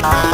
Bye.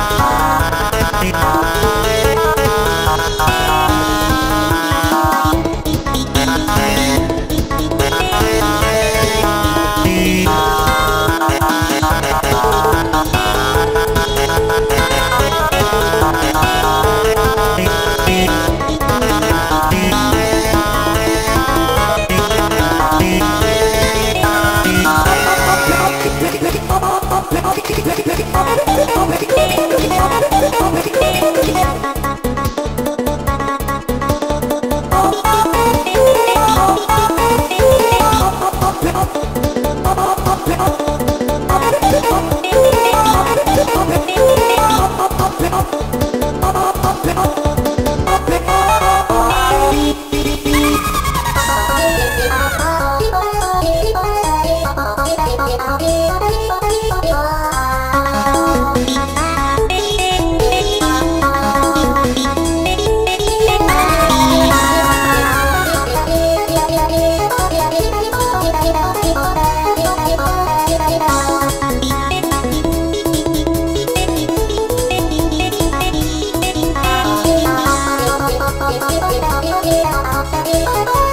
ピーピーだ!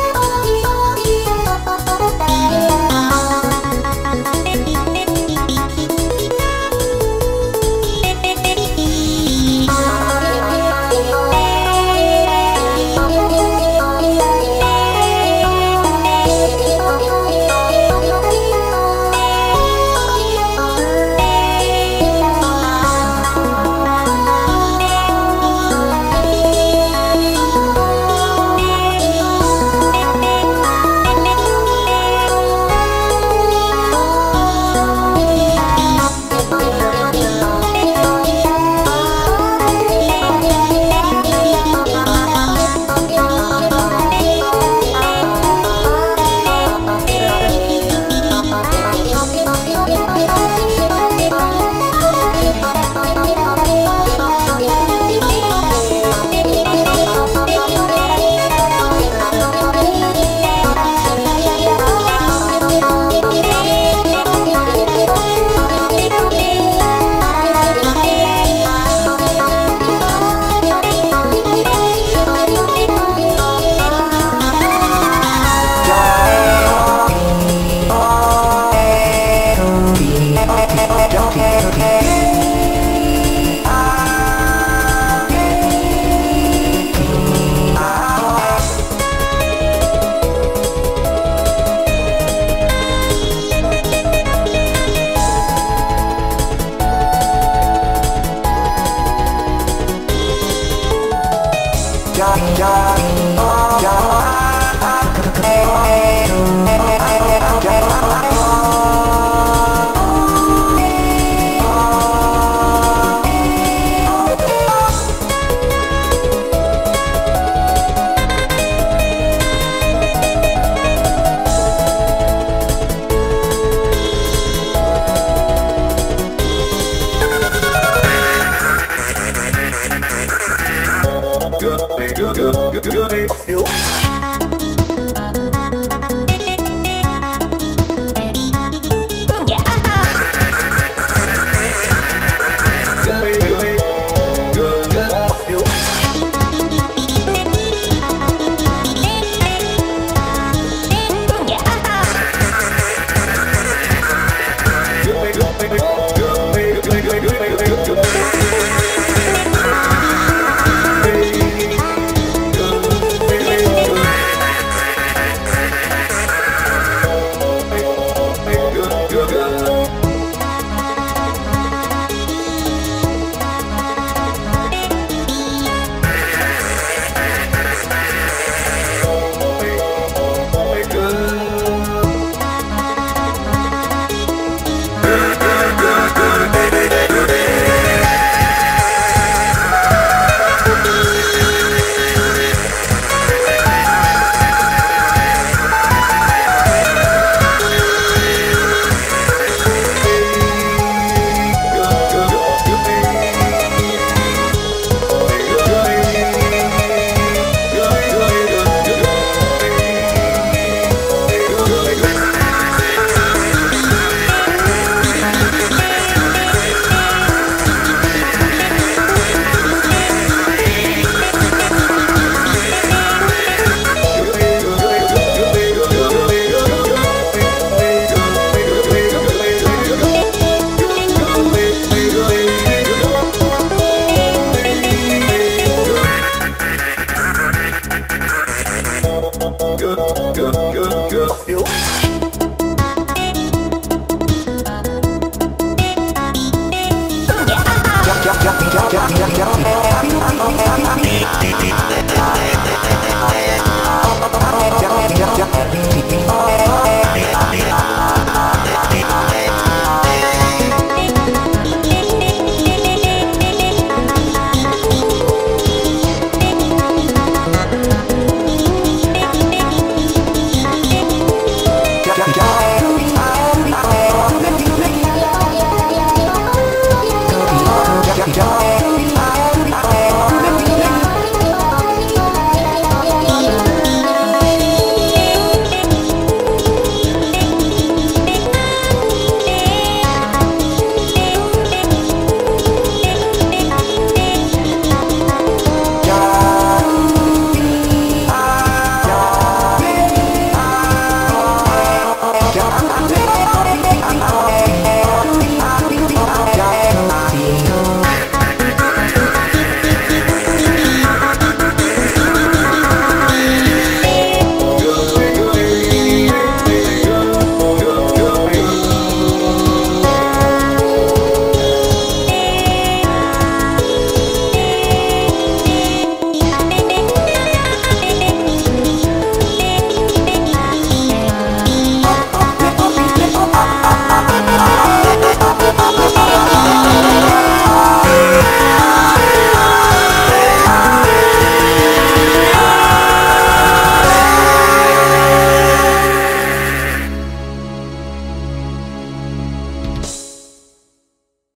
Good, good, good, good. Yeah.